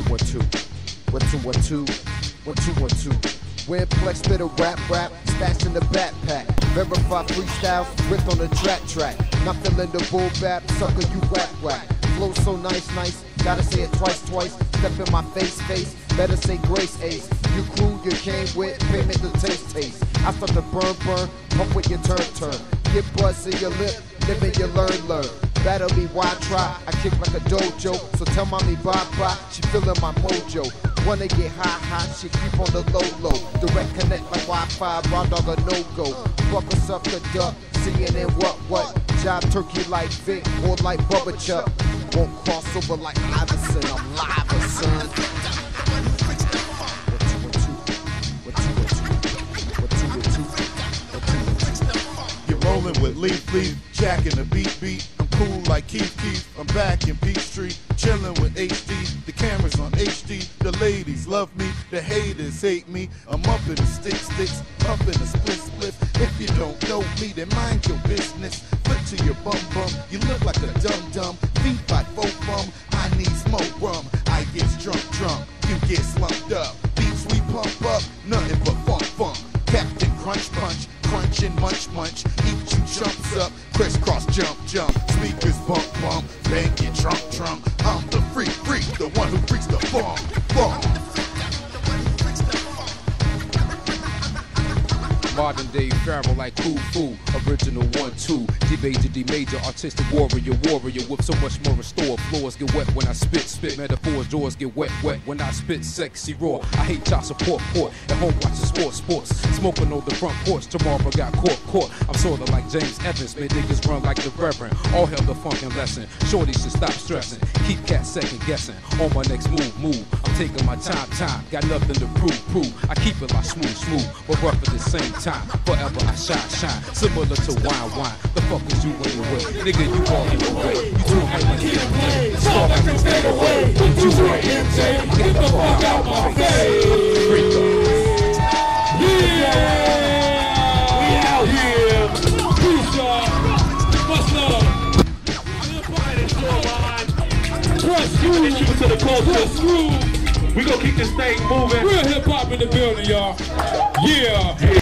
one two, one two one two. Where Plex spit a rap rap, stashed in the backpack. Verify freestyle, ripped on the track track. Not feeling the bull bap, sucker you whack whack. Flow so nice nice, gotta say it twice twice. Step in my face face, better say grace ace. You crew you came with, payment to taste taste. I start to burn burn, pump with your turn turn. Get buzz in your lip, live and you learn learn. Battle be why I try? I kick like a dojo, so tell mommy bye bye. She feeling my mojo. Wanna get high high, she keep on the low low. Direct connect like Wi-Fi, raw dog a no go. Fuck us up the duck, in what what. Job turkey like Vic or like Bubba Chuck. Won't cross over like Iverson, I'm live, son. Rolling with Leaf Leaf, Jack and the beat beat. Cool like Keith Keith. I'm back in Peachtree, chilling with HD. The cameras on HD. The ladies love me, the haters hate me. I'm up in the stick sticks, up in the split split. If you don't know me, then mind your business. Flip to your bum bum. You look like a dum dum. Feet by folk bum. I need smoke rum. I get drunk drunk. You get slumped up. Beats we pump up, nothing but funk funk. Captain Crunch Munch munch. Eat you chumps up, crisscross jump jump. Speakers bump bump, bang your trunk trunk. Modern day pharaoh like Khufu, original one two. Deimaja, D major, artistic warrior, warrior with so much more restored. Floors get wet when I spit, spit metaphors. Doors get wet, wet when I spit sexy raw. I hate child support, court. At home watching sports, sports. Smoking on the front porch. Tomorrow got caught, caught. I'm sorta like James Evans, made niggas run like the Reverend. All hell the funkin' lesson. Shorty should stop stressing. Keep cats second guessing. On my next move, move. I'm taking my time, time. Got nothing to prove, prove. I keep it like smooth, smooth, but rough at the same time. Forever I shine, shine. Similar to wine, wine. The fuck is you anyway? Nigga, you all in the way. You too high like you Start like you fade away. What you want, MJ? Get the fuck out my face. Freak We out here. Peace, y'all. What's up? Press through. to the culture. Press. We gonna keep this thing moving. Real hip hop in the building, y'all. Yeah.